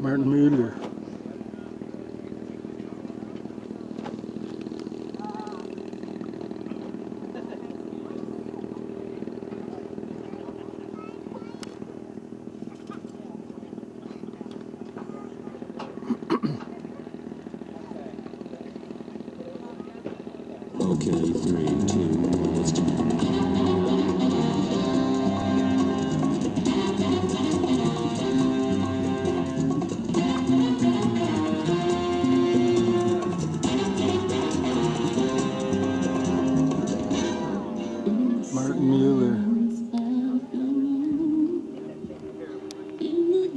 Martin Mueller. okay, three.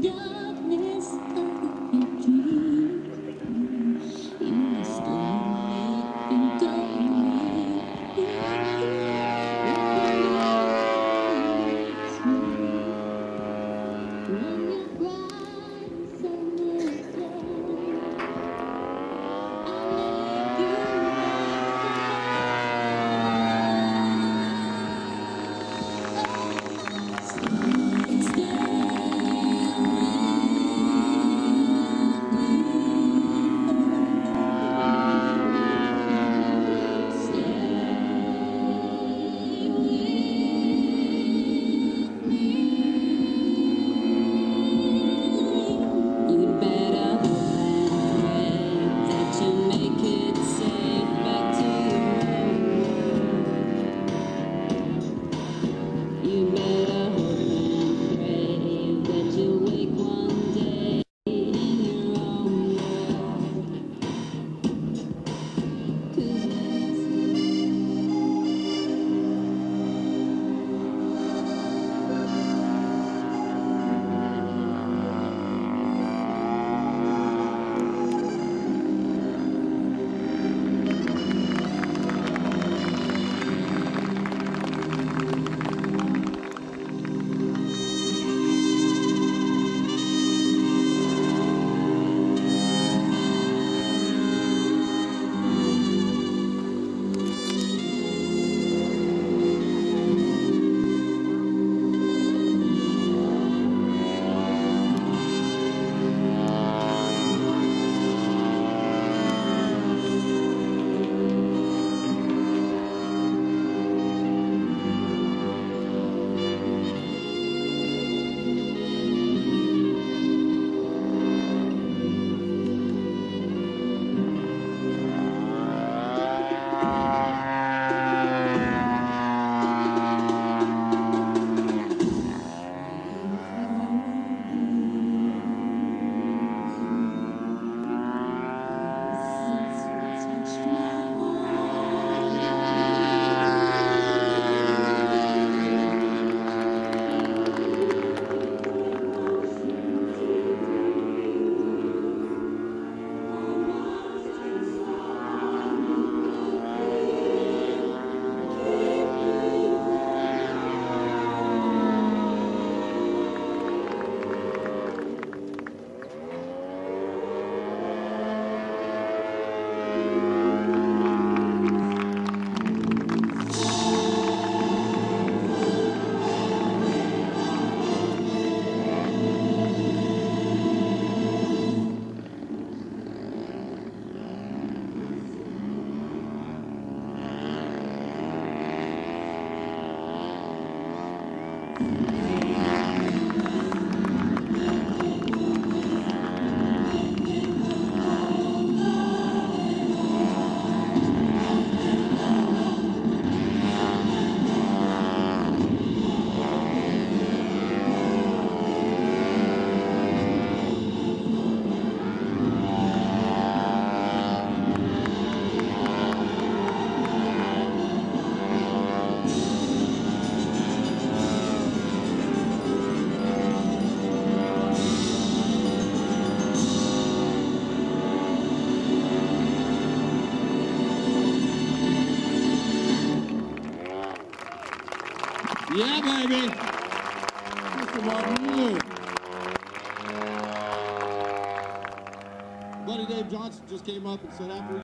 God. Yeah, baby. Buddy Dave Johnson just came up and said after.